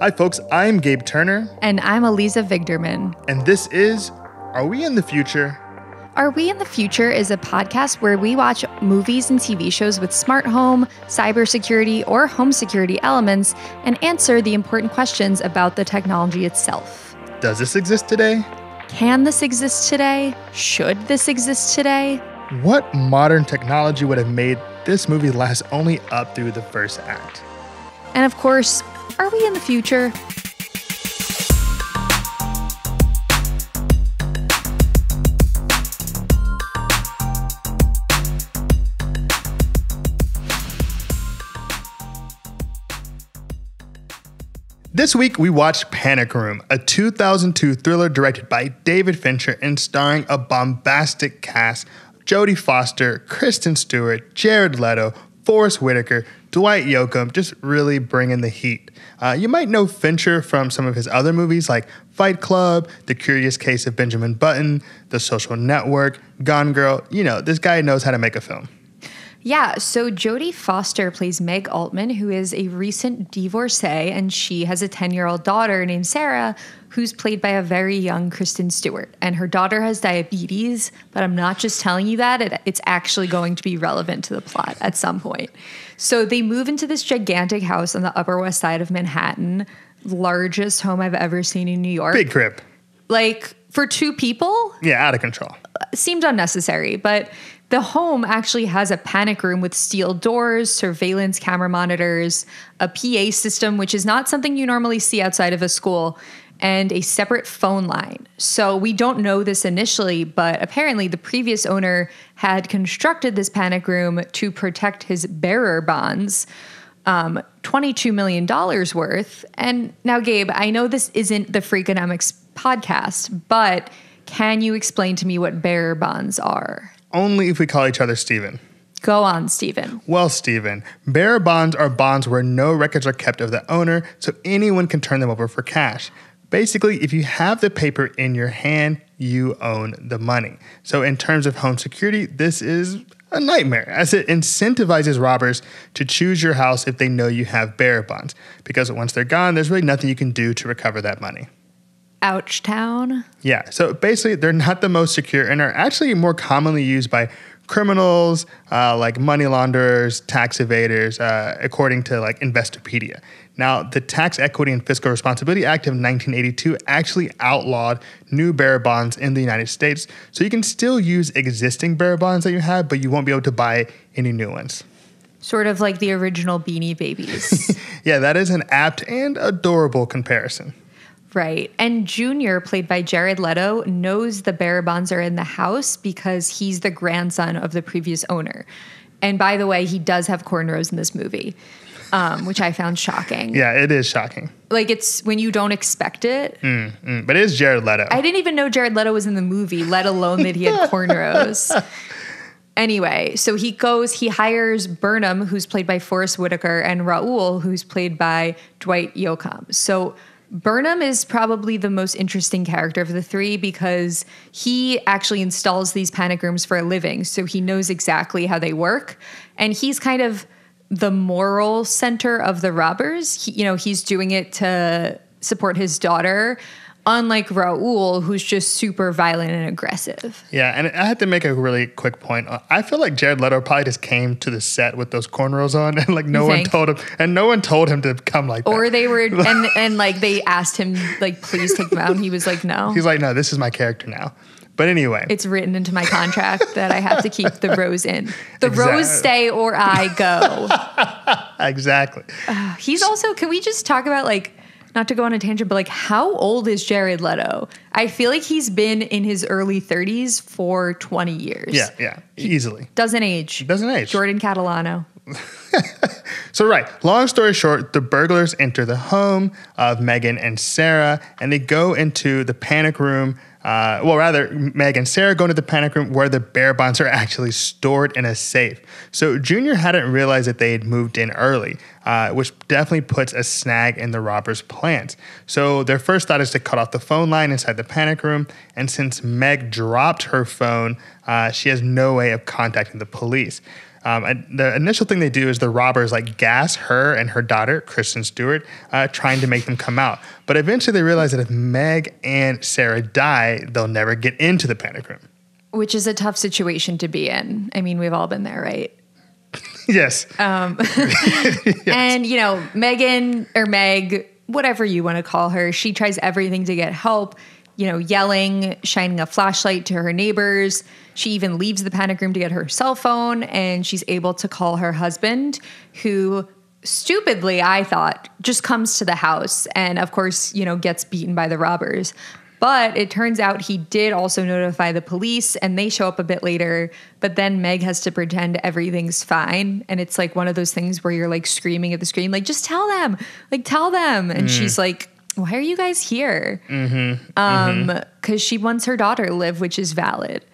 Hi, folks. I'm Gabe Turner, And I'm Aliza Vigderman. and this is Are We in the Future? Are We in the Future is a podcast where we watch movies and TV shows with smart home, cybersecurity, or home security elements and answer the important questions about the technology itself. Does this exist today? Can this exist today? Should this exist today? What modern technology would have made this movie last only up through the first act? And of course, are we in the future? This week, we watched Panic Room, a 2002 thriller directed by David Fincher and starring a bombastic cast Jodie Foster, Kristen Stewart, Jared Leto, Forest Whitaker, Dwight Yoakam, just really bringing the heat. Uh, you might know Fincher from some of his other movies like Fight Club, The Curious Case of Benjamin Button, The Social Network, Gone Girl. You know, this guy knows how to make a film. Yeah, so Jodie Foster plays Meg Altman, who is a recent divorcee, and she has a 10 year old daughter named Sarah, who's played by a very young Kristen Stewart. And her daughter has diabetes, but I'm not just telling you that, it, it's actually going to be relevant to the plot at some point. So they move into this gigantic house on the Upper West Side of Manhattan, largest home I've ever seen in New York. Big crib. Like for two people, Yeah, out of control. Uh, seemed unnecessary, but the home actually has a panic room with steel doors, surveillance camera monitors, a PA system, which is not something you normally see outside of a school, and a separate phone line. So we don't know this initially, but apparently the previous owner had constructed this panic room to protect his bearer bonds. Um, $22 million worth. And now, Gabe, I know this isn't the Freakonomics podcast, but can you explain to me what bearer bonds are? Only if we call each other Steven. Go on, Stephen. Well, Stephen, bearer bonds are bonds where no records are kept of the owner, so anyone can turn them over for cash. Basically, if you have the paper in your hand, you own the money. So, in terms of home security, this is a nightmare as it incentivizes robbers to choose your house if they know you have bearer bonds. Because once they're gone, there's really nothing you can do to recover that money. Ouch Town. Yeah, so basically, they're not the most secure and are actually more commonly used by criminals, uh, like money launderers, tax evaders, uh, according to like Investopedia. Now, the Tax Equity and Fiscal Responsibility Act of 1982 actually outlawed new bearer bonds in the United States, so you can still use existing bearer bonds that you have, but you won't be able to buy any new ones. Sort of like the original Beanie Babies. Yeah, that is an apt and adorable comparison. Right. And Junior, played by Jared Leto, knows the bearer bonds are in the house because he's the grandson of the previous owner. And by the way, he does have cornrows in this movie, um, which I found shocking. Yeah, it is shocking, Like it's when you don't expect it. Mm, but it is Jared Leto. I didn't even know Jared Leto was in the movie, let alone that he had cornrows. Anyway, so he goes, he hires Burnham, who's played by Forest Whitaker, and Raul, who's played by Dwight Yoakam. So Burnham is probably the most interesting character of the three because he actually installs these panic rooms for a living. So he knows exactly how they work. And he's kind of the moral center of the robbers. He, you know, he's doing it to support his daughter, unlike Raul, who's just super violent and aggressive. Yeah, and I had to make a really quick point. I feel like Jared Leto probably just came to the set with those cornrows on, and like no one told him, and no one told him to come like that. Or they were, and and like they asked him, like, please take them out. And he was like, no. He's like, no, this is my character now. But anyway, It's written into my contract that I have to keep the rows in. The Exact- rows stay or I go. exactly. He's also, can we just talk about like, not to go on a tangent, but like, how old is Jared Leto? I feel like he's been in his early 30s for 20 years. Yeah, yeah, easily. Doesn't age. Doesn't age. Jordan Catalano. So, right, long story short, the burglars enter the home of Megan and Sarah, and they go into the panic room. Uh, well, rather, Meg and Sarah go into the panic room where the bear bonds are actually stored in a safe. So, Junior hadn't realized that they had moved in early, uh, which definitely puts a snag in the robbers' plans. So, their first thought is to cut off the phone line inside the panic room. And since Meg dropped her phone, uh, she has no way of contacting the police. Um, and the initial thing they do is the robbers like gas her and her daughter, Kristen Stewart, uh, trying to make them come out. But eventually they realize that if Meg and Sarah die, they'll never get into the panic room. Which is a tough situation to be in. I mean, we've all been there, right? yes. And, you know, Megan or Meg, whatever you want to call her, she tries everything to get help, you know, yelling, shining a flashlight to her neighbors. She even leaves the panic room to get her cell phone and she's able to call her husband, who stupidly, I thought, just comes to the house and, of course, you know, gets beaten by the robbers. But it turns out he did also notify the police and they show up a bit later. But then Meg has to pretend everything's fine. And it's like one of those things where you're like screaming at the screen, like, just tell them, like, tell them. And mm. she's like, why are you guys here? Mm-hmm. Um, mm-hmm. because she wants her daughter to live, which is valid.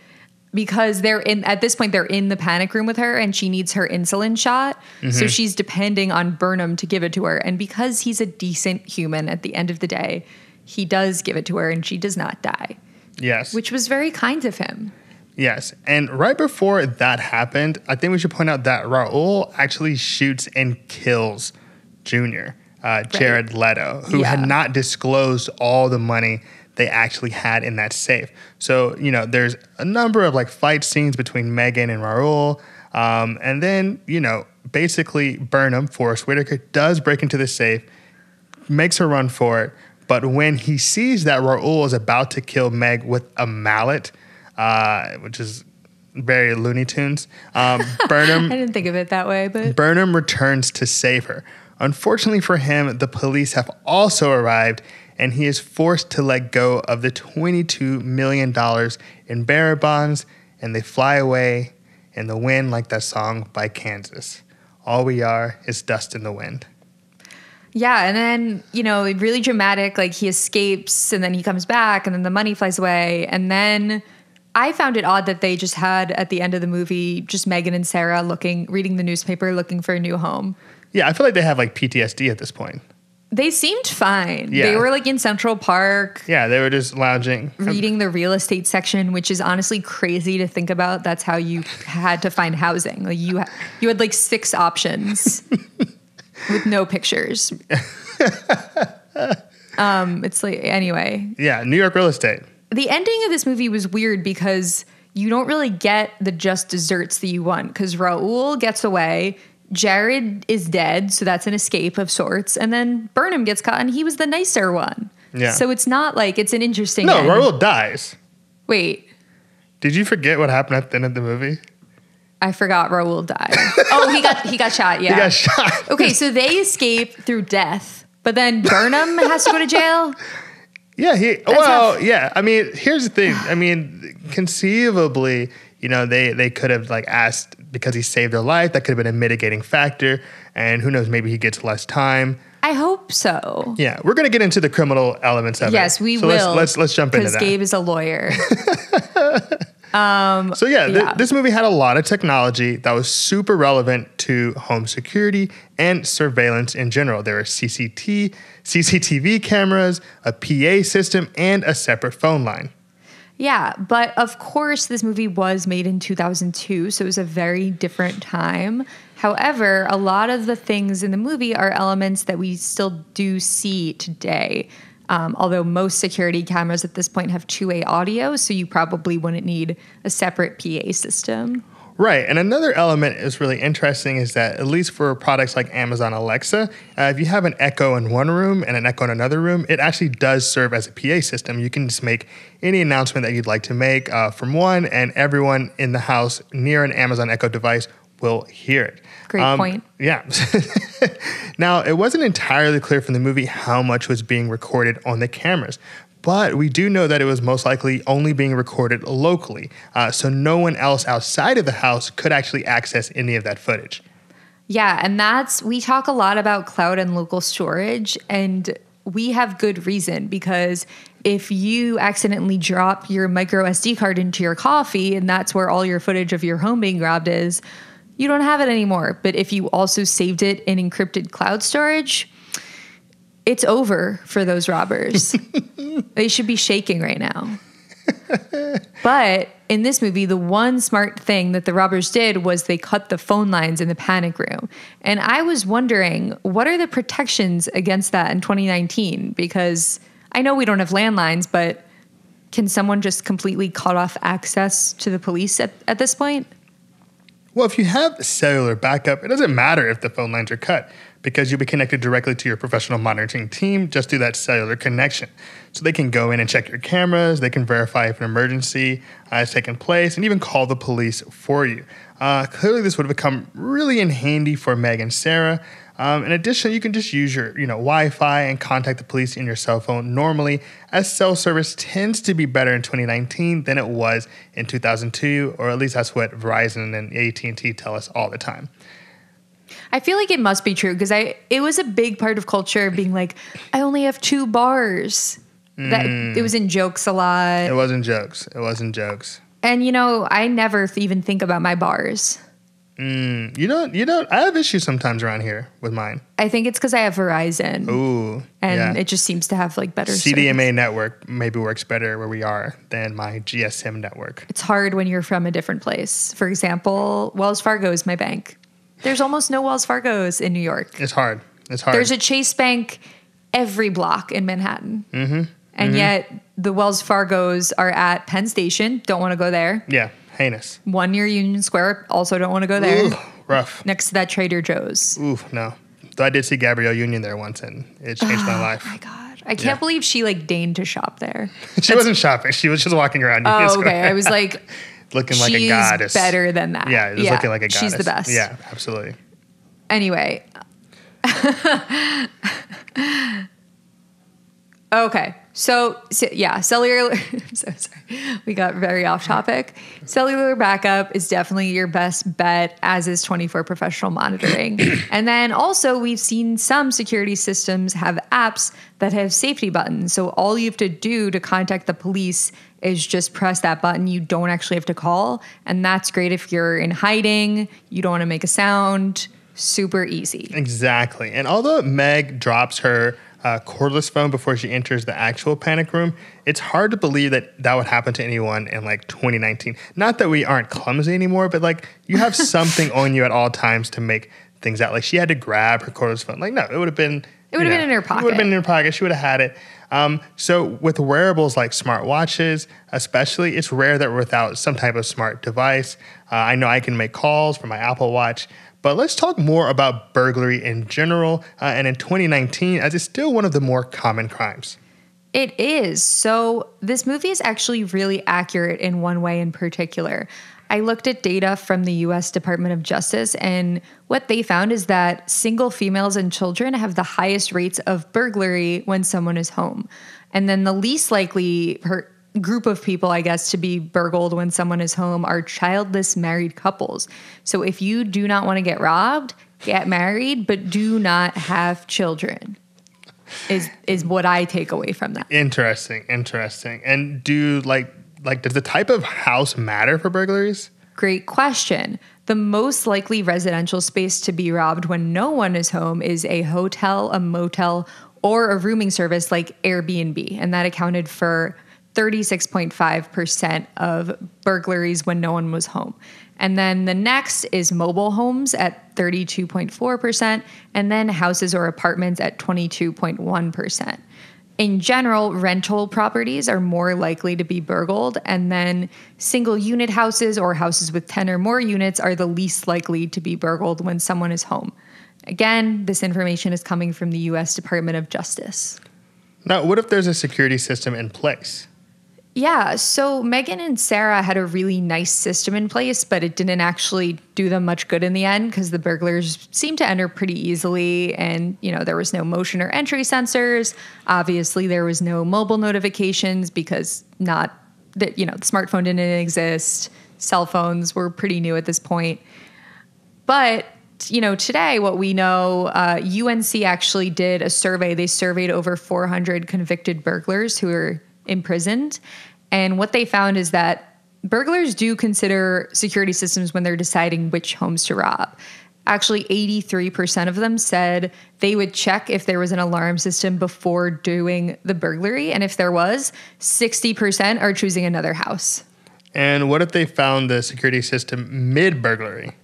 Because they're in at this point, they're in the panic room with her and she needs her insulin shot. So she's depending on Burnham to give it to her. And because he's a decent human at the end of the day, he does give it to her and she does not die, yes. which was very kind of him. Yes. And right before that happened, I think we should point out that Raul actually shoots and kills Junior, uh, Jared Leto, who had not disclosed all the money they actually had in that safe. So, you know, there's a number of like fight scenes between Megan and Raul. Um, and then, you know, basically Burnham, Forest Whitaker, does break into the safe, makes her run for it. But when he sees that Raul is about to kill Meg with a mallet, uh, which is very Looney Tunes, um, Burnham I didn't think of it that way, but Burnham returns to save her. Unfortunately for him, the police have also arrived and he is forced to let go of the $22 million in bearer bonds and they fly away in the wind like that song by Kansas. All we are is dust in the wind. Yeah, and then, you know, really dramatic, like he escapes and then he comes back and then the money flies away. And then I found it odd that they just had at the end of the movie just Megan and Sarah looking, reading the newspaper, looking for a new home. Yeah, I feel like they have like PTSD at this point. They seemed fine. Yeah. They were like in Central Park Yeah, they were just lounging. reading the real estate section, which is honestly crazy to think about. That's how you had to find housing. Like you, ha- you had like six options with no pictures. um, it's like anyway, Yeah, New York real estate. the ending of this movie was weird because you don't really get the just desserts that you want because Raul gets away. Jared is dead, so that's an escape of sorts. And then Burnham gets caught, and he was the nicer one. Yeah. So it's not like it's an interesting. No, end. Raul dies. Wait, Did you forget what happened at the end of the movie? I forgot Raul died. oh, he got he got shot. Yeah. He got shot. okay, so they escape through death, but then Burnham has to go to jail. Yeah, he. well, tough. yeah. I mean, here's the thing. I mean, conceivably, you know, they they could have like asked because he saved their life. That could have been a mitigating factor, and who knows? Maybe he gets less time. I hope so. Yeah, we're gonna get into the criminal elements of it. Yes, we so will. Let's let's, let's jump into Because that. Gabe is a lawyer. um, So yeah, th- Yeah. this movie had a lot of technology that was super relevant to home security and surveillance in general. There were CCT, CCTV cameras, a PA system, and a separate phone line. Yeah, but of course, this movie was made in 2002, so it was a very different time. However, a lot of the things in the movie are elements that we still do see today. Um, although most security cameras at this point have two way audio, so you probably wouldn't need a separate PA system. Right. And another element is really interesting is that, at least for products like Amazon Alexa, uh, if you have an Echo in one room and an Echo in another room, it actually does serve as a PA system. You can just make any announcement that you'd like to make uh, from one, and everyone in the house near an Amazon Echo device will hear it. Great point. Yeah. now, it wasn't entirely clear from the movie how much was being recorded on the cameras, but we do know that it was most likely only being recorded locally. Uh, so no one else outside of the house could actually access any of that footage. Yeah, and that's we talk a lot about cloud and local storage and we have good reason because if you accidentally drop your micro SD card into your coffee and that's where all your footage of your home being grabbed is, you don't have it anymore. But if you also saved it in encrypted cloud storage, it's over for those robbers. they should be shaking right now. but in this movie, the one smart thing that the robbers did was they cut the phone lines in the panic room. And I was wondering, what are the protections against that in 2019? Because I know we don't have landlines, but can someone just completely cut off access to the police at, at this point? Well, if you have cellular backup, it doesn't matter if the phone lines are cut because you'll be connected directly to your professional monitoring team just through that cellular connection. So they can go in and check your cameras, they can verify if an emergency uh, has taken place, and even call the police for you. Uh, clearly, this would have become really in handy for Meg and Sarah. Um, in addition, you can just use your you know Wi-Fi and contact the police in your cell phone normally, as cell service tends to be better in 2019 than it was in 2002, or at least that's what Verizon and AT&T tell us all the time. I feel like it must be true because I it was a big part of culture being like, I only have two bars. That it was in jokes a lot. It wasn't jokes. It wasn't jokes. And you know, I never even think about my bars. Mm, you don't. You don't. I have issues sometimes around here with mine. I think it's because I have Verizon, Ooh, and yeah. it just seems to have like better. CDMA service. network maybe works better where we are than my GSM network. It's hard when you're from a different place. For example, Wells Fargo is my bank. There's almost no Wells Fargos in New York. It's hard. It's hard. There's a Chase Bank every block in Manhattan, mm-hmm. and yet the Wells Fargos are at Penn Station. Don't want to go there. yeah, heinous. One near Union Square. Also don't want to go there. Ooh, rough. Next to that Trader Joe's. Ooh, no. Though I did see Gabrielle Union there once, and it changed my life. Oh My God, I can't Yeah. believe she like deigned to shop there. She wasn't shopping. She was just walking around. Oh, okay. I was like, looking like a she's goddess. better than that. Yeah, just looking like a goddess. She's the best. Yeah, absolutely. Anyway. okay. So, so, yeah, cellular. I'm so sorry. We got very off topic. Cellular backup is definitely your best bet, as is 24 professional monitoring. and then also, we've seen some security systems have apps that have safety buttons. So, all you have to do to contact the police is just press that button. You don't actually have to call. And that's great if you're in hiding, you don't want to make a sound. Super easy. Exactly. And although Meg drops her uh, cordless phone before she enters the actual panic room, it's hard to believe that that would happen to anyone in like 2019. Not that we aren't clumsy anymore, but like you have something on you at all times to make things out. Like she had to grab her cordless phone. Like, no, it would have been. It would have been in her pocket. It would have been in her pocket. She would have had it. Um, so with wearables like smartwatches, especially, it's rare that we're without some type of smart device. Uh, I know I can make calls from my Apple Watch. But let's talk more about burglary in general uh, and in 2019, as it's still one of the more common crimes. It is. So, this movie is actually really accurate in one way in particular. I looked at data from the US Department of Justice, and what they found is that single females and children have the highest rates of burglary when someone is home. And then the least likely per- group of people, I guess, to be burgled when someone is home are childless married couples. So, if you do not want to get robbed, get married, but do not have children. Is is what I take away from that. Interesting, interesting. And do like like does the type of house matter for burglaries? Great question. The most likely residential space to be robbed when no one is home is a hotel, a motel, or a rooming service like Airbnb. And that accounted for 36.5% of burglaries when no one was home. And then the next is mobile homes at 32.4%, and then houses or apartments at 22.1%. In general, rental properties are more likely to be burgled, and then single unit houses or houses with 10 or more units are the least likely to be burgled when someone is home. Again, this information is coming from the US Department of Justice. Now, what if there's a security system in place? Yeah, so Megan and Sarah had a really nice system in place, but it didn't actually do them much good in the end because the burglars seemed to enter pretty easily and, you know, there was no motion or entry sensors. Obviously, there was no mobile notifications because not that, you know, the smartphone didn't exist. Cell phones were pretty new at this point. But you know, today what we know, uh, UNC actually did a survey. They surveyed over 400 convicted burglars who are imprisoned, and what they found is that burglars do consider security systems when they're deciding which homes to rob. Actually, 83% of them said they would check if there was an alarm system before doing the burglary. And if there was, 60% are choosing another house. And what if they found the security system mid burglary?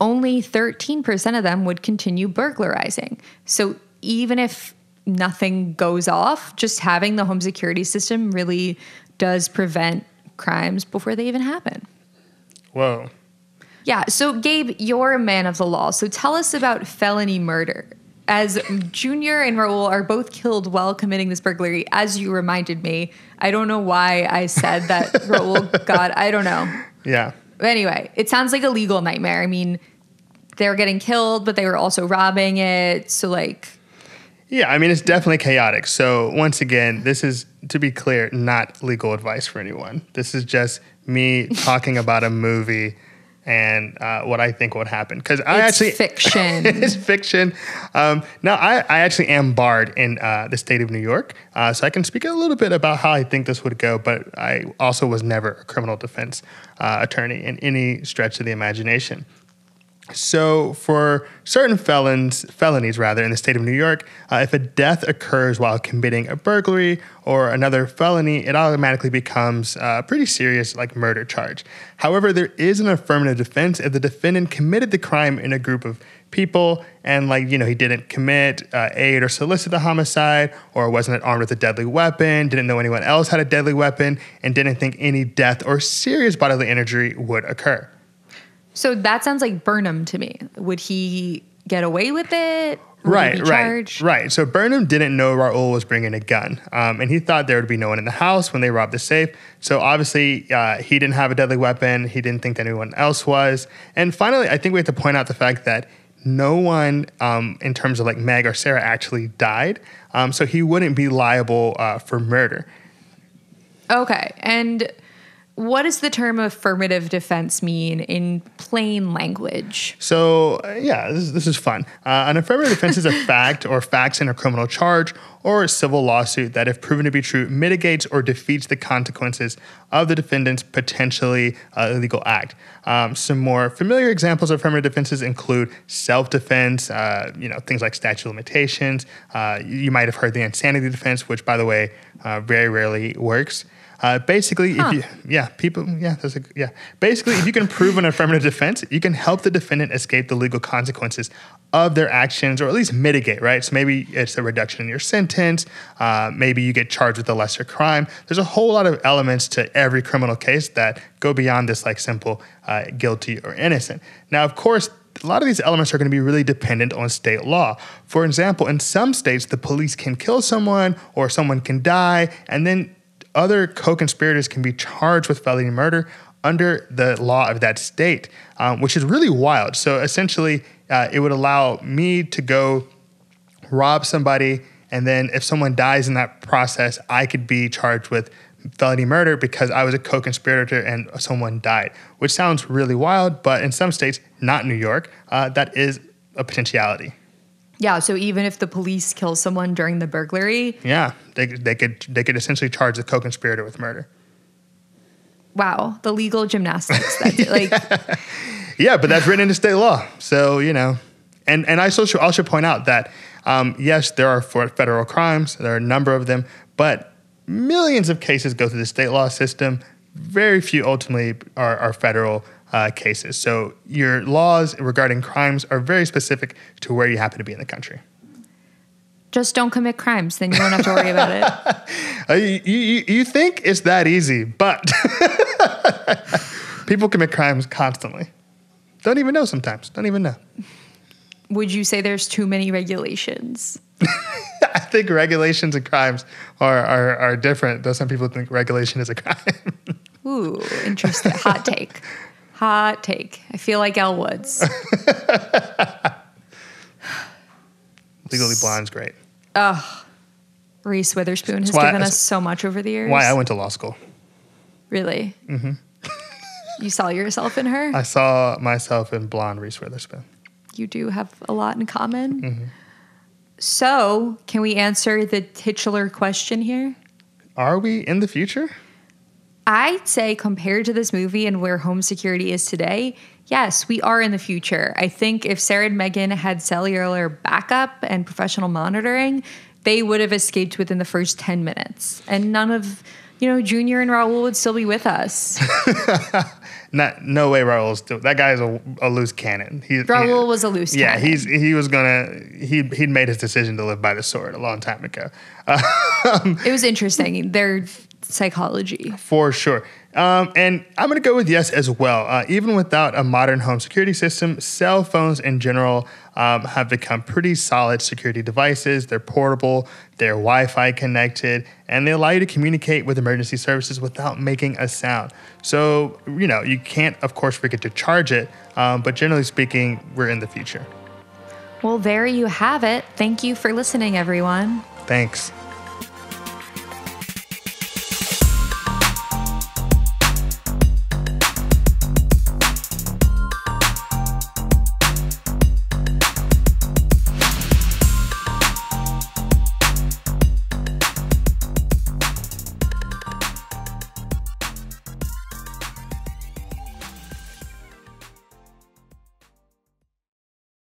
Only 13% of them would continue burglarizing. So even if nothing goes off, just having the home security system really does prevent crimes before they even happen. Whoa. Yeah. So, Gabe, you're a man of the law. So, tell us about felony murder. As Junior and Raul are both killed while committing this burglary, as you reminded me, I don't know why I said that Raul got, I don't know. Yeah. But anyway, it sounds like a legal nightmare. I mean, they're getting killed, but they were also robbing it. So, like, Yeah, I mean, it's definitely chaotic. So, once again, this is, to be clear, not legal advice for anyone. This is just me talking about a movie and uh, what I think would happen. Because I it's actually. fiction. it's fiction. Um, now, I, I actually am barred in uh, the state of New York, uh, so I can speak a little bit about how I think this would go. But I also was never a criminal defense uh, attorney in any stretch of the imagination. So, for certain felons, felonies rather, in the state of New York, uh, if a death occurs while committing a burglary or another felony, it automatically becomes a pretty serious, like murder charge. However, there is an affirmative defense if the defendant committed the crime in a group of people and, like, you know, he didn't commit, uh, aid, or solicit the homicide, or wasn't armed with a deadly weapon, didn't know anyone else had a deadly weapon, and didn't think any death or serious bodily injury would occur. So that sounds like Burnham to me. Would he get away with it? Would Right, right, charged? right. So Burnham didn't know Raul was bringing a gun, um, and he thought there would be no one in the house when they robbed the safe. So obviously, uh, he didn't have a deadly weapon. He didn't think that anyone else was. And finally, I think we have to point out the fact that no one, um, in terms of like Meg or Sarah, actually died. Um, so he wouldn't be liable uh, for murder. Okay. And what does the term affirmative defense mean in plain language? So uh, yeah, this is, this is fun. Uh, an affirmative defense is a fact or facts in a criminal charge or a civil lawsuit that, if proven to be true, mitigates or defeats the consequences of the defendant's potentially uh, illegal act. Um, some more familiar examples of affirmative defenses include self-defense, uh, you know, things like statute of limitations. Uh, you might have heard the insanity defense, which, by the way, uh, very rarely works. Uh, basically, Huh. if you yeah people yeah that's a yeah basically if you can prove an affirmative defense, you can help the defendant escape the legal consequences of their actions, or at least mitigate. Right, so maybe it's a reduction in your sentence. Uh, maybe you get charged with a lesser crime. There's a whole lot of elements to every criminal case that go beyond this like simple uh, guilty or innocent. Now, of course, a lot of these elements are going to be really dependent on state law. For example, in some states, the police can kill someone or someone can die, and then other co conspirators can be charged with felony murder under the law of that state, um, which is really wild. So essentially, uh, it would allow me to go rob somebody, and then if someone dies in that process, I could be charged with felony murder because I was a co conspirator and someone died, which sounds really wild, but in some states, not New York, uh, that is a potentiality. Yeah, so even if the police kill someone during the burglary, Yeah, they, they could they could essentially charge the co conspirator with murder. wow, the legal gymnastics. That's like Yeah, but that's written into state law. So you know, and and I also should, also point out that um, yes, there are federal crimes. There are a number of them, but millions of cases go through the state law system. Very few ultimately are, are federal uh, cases. So your laws regarding crimes are very specific to where you happen to be in the country. just don't commit crimes, then you don't have to worry about it. Uh, you, you, you think it's that easy, but people commit crimes constantly. Don't even know sometimes. Don't even know. Would you say there's too many regulations? I think regulations and crimes are, are, are different, though some people think regulation is a crime. Ooh, interesting. Hot take. Hot take. I feel like Elle Woods. Legally Blonde's great. Reese Witherspoon has why- given us so much over the years. Why I went to law school. Really? Mm-hmm. you saw yourself in her? I saw myself in blonde Reese Witherspoon. you do have a lot in common. Mm-hmm. So, can we answer the titular question here? Are we in the future? I'd say, compared to this movie and where home security is today, yes, we are in the future. I think if Sarah and Megan had cellular backup and professional monitoring, they would have escaped within the first 10 minutes. And none of, you know, Junior and Raul would still be with us. Not, no way Raul's still, that guy's a, a loose cannon. He, Raul he- was a loose Yeah, cannon. he's he was gonna he he'd made his decision to live by the sword a long time ago. Um, it was interesting. Their psychology. For sure. Um, and I'm going to go with yes as well. Uh, even without a modern home security system, cell phones in general um, have become pretty solid security devices. They're portable, they're Wi Fi connected, and they allow you to communicate with emergency services without making a sound. So, you know, you can't, of course, forget to charge it, um, but generally speaking, we're in the future. Well, there you have it. Thank you for listening, everyone. Thanks.